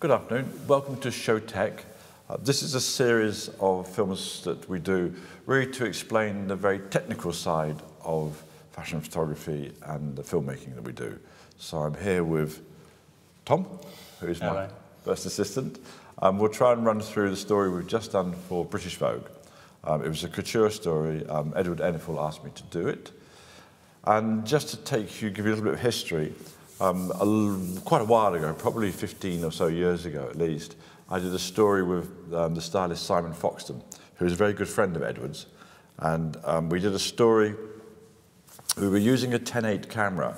Good afternoon. Welcome to Showtech. Uh, this is a series of films that we do really to explain the very technical side of fashion photography and the filmmaking that we do. So I'm here with Tom, who is Hello. my first assistant. Um, we'll try and run through the story we've just done for British Vogue. Um, it was a couture story. Um, Edward Enninful asked me to do it. And just to take you, give you a little bit of history, um, a, quite a while ago, probably 15 or so years ago at least, I did a story with um, the stylist Simon Foxton, who is a very good friend of Edward's. And um, we did a story, we were using a 10-8 camera,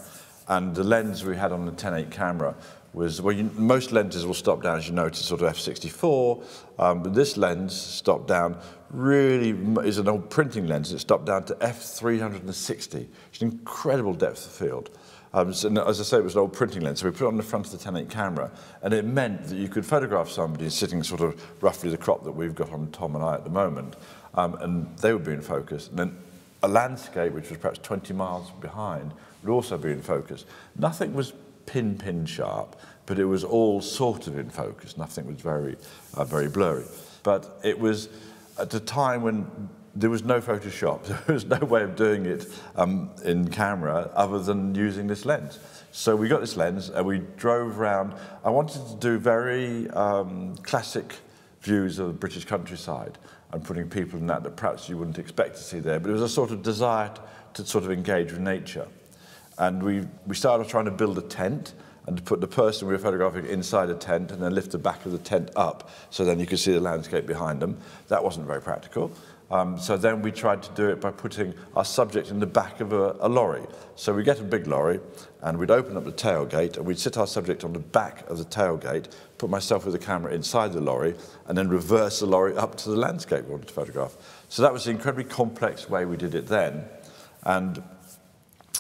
and the lens we had on the 10-8 camera was, well, you, most lenses will stop down, as you know, to sort of f64, um, but this lens stopped down really, is an old printing lens, it stopped down to f360. It's an incredible depth of field. Um, so, as I say, it was an old printing lens, so we put it on the front of the 10.8 camera, and it meant that you could photograph somebody sitting sort of roughly the crop that we've got on Tom and I at the moment, um, and they would be in focus. And then a landscape, which was perhaps 20 miles behind, would also be in focus. Nothing was pin, pin sharp, but it was all sort of in focus. Nothing was very, uh, very blurry. But it was at a time when there was no Photoshop. There was no way of doing it um, in camera other than using this lens. So we got this lens and we drove around. I wanted to do very um, classic views of the British countryside and putting people in that that perhaps you wouldn't expect to see there. But it was a sort of desire to sort of engage with nature. And we, we started trying to build a tent and to put the person we were photographing inside a tent and then lift the back of the tent up so then you could see the landscape behind them. That wasn't very practical. Um, so then we tried to do it by putting our subject in the back of a, a lorry. So we get a big lorry and we'd open up the tailgate and we'd sit our subject on the back of the tailgate, put myself with the camera inside the lorry and then reverse the lorry up to the landscape we wanted to photograph. So that was the incredibly complex way we did it then. And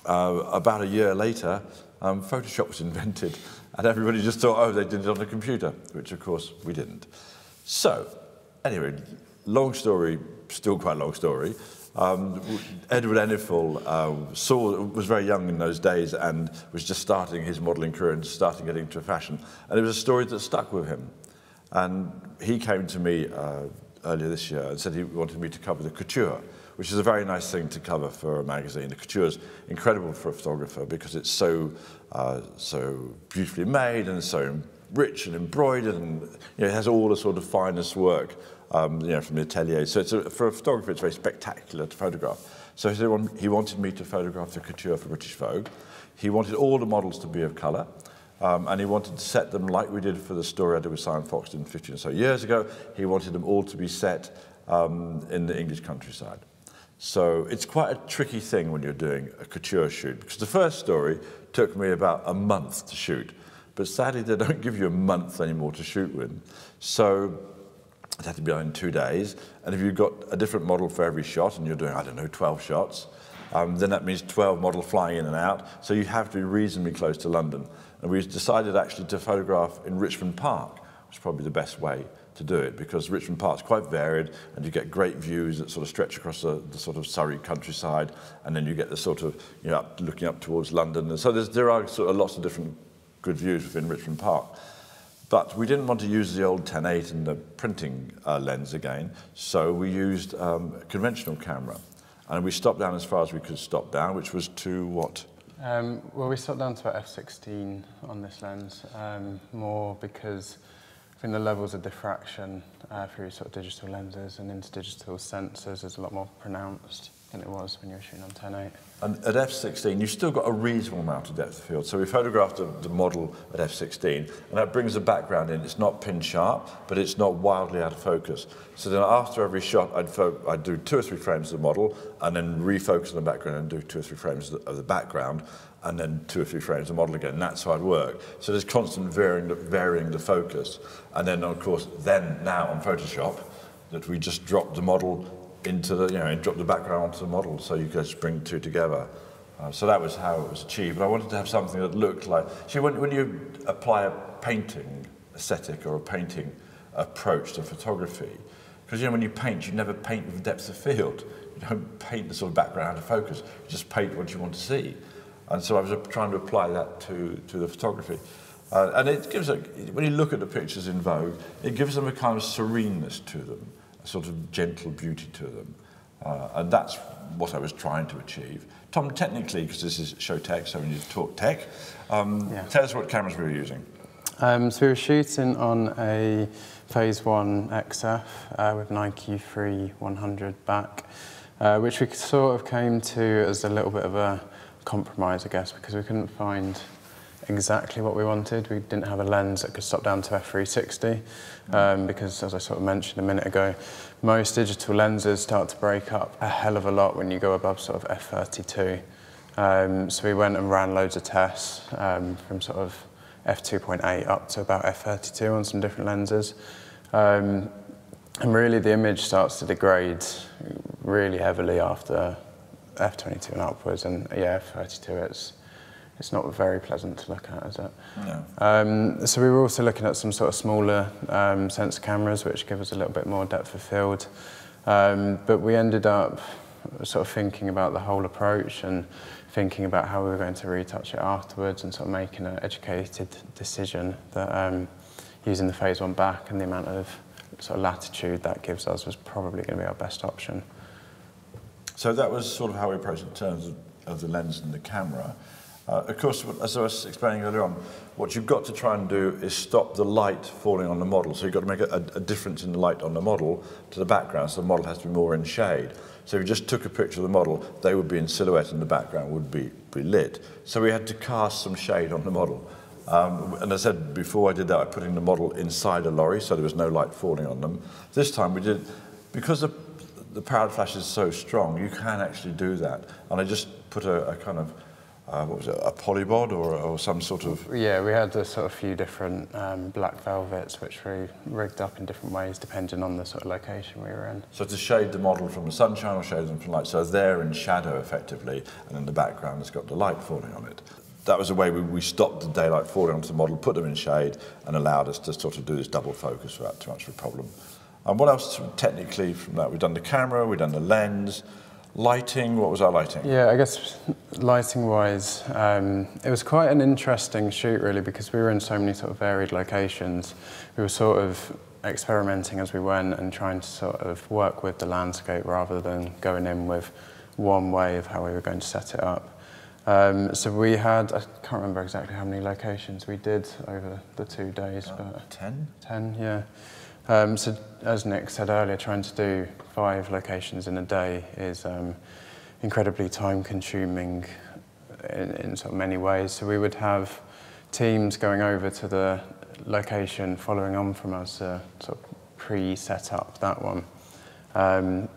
uh, about a year later, um, Photoshop was invented and everybody just thought, oh, they did it on a computer, which of course we didn't. So, anyway, long story, still quite long story. Um, Edward Enfield uh, saw, was very young in those days and was just starting his modelling career and starting getting into fashion. And it was a story that stuck with him. And he came to me uh, earlier this year and said he wanted me to cover the couture, which is a very nice thing to cover for a magazine. The couture is incredible for a photographer because it's so, uh, so beautifully made and so rich and embroidered and you know, it has all the sort of finest work um, you know, from the atelier. So it's a, for a photographer, it's very spectacular to photograph. So he wanted me to photograph the couture for British Vogue. He wanted all the models to be of colour. Um, and he wanted to set them like we did for the story I did with Simon Foxton 15 or so years ago. He wanted them all to be set um, in the English countryside. So it's quite a tricky thing when you're doing a couture shoot, because the first story took me about a month to shoot. But sadly, they don't give you a month anymore to shoot with. So it had to be done in two days. And if you've got a different model for every shot, and you're doing, I don't know, 12 shots, um, then that means 12 model flying in and out. So you have to be reasonably close to London. And we decided actually to photograph in Richmond Park, which is probably the best way to do it because Richmond Park's quite varied and you get great views that sort of stretch across the, the sort of Surrey countryside and then you get the sort of, you know, up, looking up towards London. And so there are sort of lots of different good views within Richmond Park. But we didn't want to use the old 10.8 and the printing uh, lens again, so we used um, a conventional camera. And we stopped down as far as we could stop down, which was to what? Um, well, we stopped down to about f16 on this lens, um, more because I think the levels of diffraction uh, through sort of digital lenses and into digital sensors is a lot more pronounced than it was when you were shooting on 10.8. And at F16, you've still got a reasonable amount of depth of field. So we photographed the, the model at F16, and that brings the background in. It's not pin sharp, but it's not wildly out of focus. So then after every shot, I'd, I'd do two or three frames of the model, and then refocus on the background and do two or three frames of the, of the background, and then two or three frames of the model again. And that's how I'd work. So there's constant varying the, varying the focus. And then, of course, then now on Photoshop, that we just drop the model into the, you know, and drop the background onto the model so you could bring two together. Uh, so that was how it was achieved. But I wanted to have something that looked like, see, when, when you apply a painting aesthetic or a painting approach to photography, because you know, when you paint, you never paint with depth of field. You don't paint the sort of background of focus. You just paint what you want to see. And so I was trying to apply that to, to the photography. Uh, and it gives a, when you look at the pictures in Vogue, it gives them a kind of sereneness to them, a sort of gentle beauty to them. Uh, and that's what I was trying to achieve. Tom, technically, because this is show tech, so we need to talk tech, um, yeah. tell us what cameras we were using. Um, so we were shooting on a Phase 1 XF uh, with IQ3 100 back, uh, which we sort of came to as a little bit of a compromise, I guess, because we couldn't find exactly what we wanted. We didn't have a lens that could stop down to f360 um, because, as I sort of mentioned a minute ago, most digital lenses start to break up a hell of a lot when you go above sort of f32. Um, so we went and ran loads of tests um, from sort of f2.8 up to about f32 on some different lenses. Um, and really the image starts to degrade really heavily after f22 and upwards. And yeah, f32, it's it's not very pleasant to look at, is it? No. Um, so we were also looking at some sort of smaller um, sensor cameras, which give us a little bit more depth of field. Um, but we ended up sort of thinking about the whole approach and thinking about how we were going to retouch it afterwards and sort of making an educated decision that um, using the phase one back and the amount of sort of latitude that gives us was probably going to be our best option. So that was sort of how we approached it in terms of, of the lens and the camera. Uh, of course, as I was explaining earlier on, what you've got to try and do is stop the light falling on the model. So you've got to make a, a difference in the light on the model to the background, so the model has to be more in shade. So if you just took a picture of the model, they would be in silhouette and the background would be, be lit. So we had to cast some shade on the model. Um, and I said before I did that, I put in the model inside a lorry, so there was no light falling on them. This time we did, because the, the powered flash is so strong, you can actually do that. And I just put a, a kind of uh, what was it, a polyboard or, or some sort of... Yeah, we had a sort of few different um, black velvets which we rigged up in different ways depending on the sort of location we were in. So to shade the model from the sunshine or shade them from light, so they're in shadow effectively and in the background it's got the light falling on it. That was a way we, we stopped the daylight falling onto the model, put them in shade and allowed us to sort of do this double focus without too much of a problem. And what else technically from that? We've done the camera, we've done the lens, Lighting, what was our lighting? Yeah, I guess lighting wise, um, it was quite an interesting shoot really because we were in so many sort of varied locations. We were sort of experimenting as we went and trying to sort of work with the landscape rather than going in with one way of how we were going to set it up. Um, so we had, I can't remember exactly how many locations we did over the two days, uh, but 10? 10, yeah. Um, so as Nick said earlier, trying to do five locations in a day is um, incredibly time consuming in, in sort of many ways. So we would have teams going over to the location following on from us, uh, sort of pre-set up that one. Um,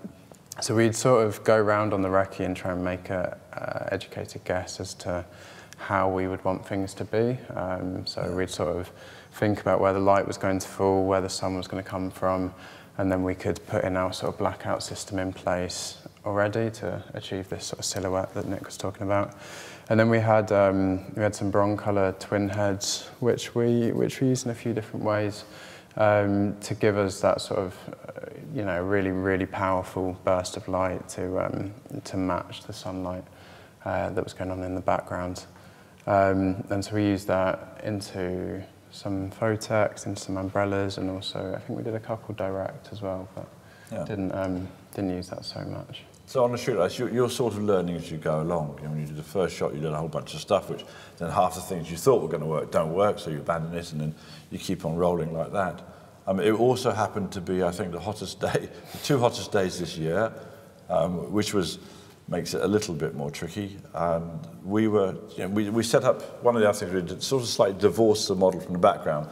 so we'd sort of go around on the recce and try and make an educated guess as to how we would want things to be. Um, so we'd sort of think about where the light was going to fall, where the sun was going to come from, and then we could put in our sort of blackout system in place already to achieve this sort of silhouette that Nick was talking about. And then we had um, we had some Broncolor twin heads, which we which we used in a few different ways um, to give us that sort of uh, you know really really powerful burst of light to um, to match the sunlight uh, that was going on in the background. Um, and so we used that into some Photex and some umbrellas, and also I think we did a couple direct as well, but yeah. didn't um, didn't use that so much. So on the shoot, you're, you're sort of learning as you go along. You know, when you did the first shot, you did a whole bunch of stuff, which then half the things you thought were going to work don't work, so you abandon it, and then you keep on rolling like that. Um, it also happened to be, I think, the hottest day, the two hottest days this year, um, which was makes it a little bit more tricky. And we were, you know, we, we set up, one of the other things we did, sort of slightly divorce the model from the background.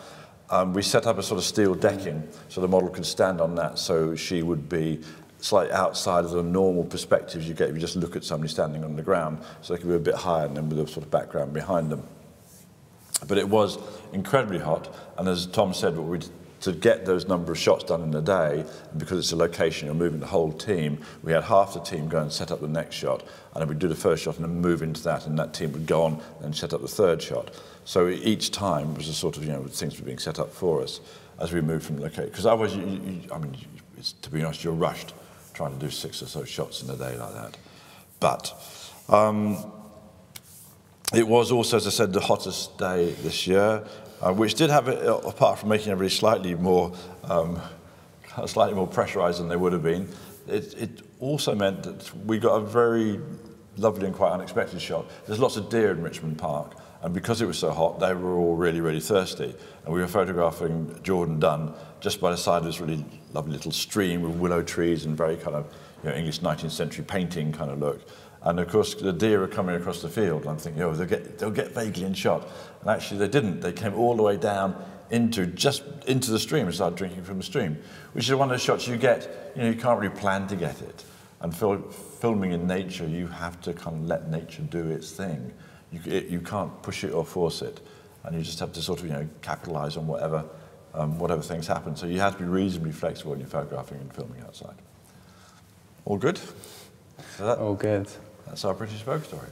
Um, we set up a sort of steel decking so the model could stand on that so she would be slightly outside of the normal perspectives you get if you just look at somebody standing on the ground. So they could be a bit higher and then with a sort of background behind them. But it was incredibly hot, and as Tom said, what we to get those number of shots done in a day, because it's a location, you're moving the whole team, we had half the team go and set up the next shot, and then we'd do the first shot and then move into that, and that team would go on and set up the third shot. So each time was a sort of, you know, things were being set up for us as we moved from location. Because otherwise, you, you, I mean, to be honest, you're rushed trying to do six or so shots in a day like that. But um, It was also, as I said, the hottest day this year, uh, which did have, it, uh, apart from making everybody slightly more, um, slightly more pressurised than they would have been, it, it also meant that we got a very lovely and quite unexpected shot. There's lots of deer in Richmond Park, and because it was so hot, they were all really, really thirsty. And we were photographing Jordan Dunn just by the side of this really lovely little stream with willow trees and very kind of you know, English 19th century painting kind of look. And of course, the deer are coming across the field. I'm thinking, oh, they'll get, they'll get vaguely in shot. And actually, they didn't. They came all the way down into just into the stream and started drinking from the stream, which is one of the shots you get. You know, you can't really plan to get it. And fil filming in nature, you have to kind of let nature do its thing. You, it, you can't push it or force it, and you just have to sort of you know capitalize on whatever um, whatever things happen. So you have to be reasonably flexible when you're photographing and filming outside. All good? All good. That's our British Vogue story.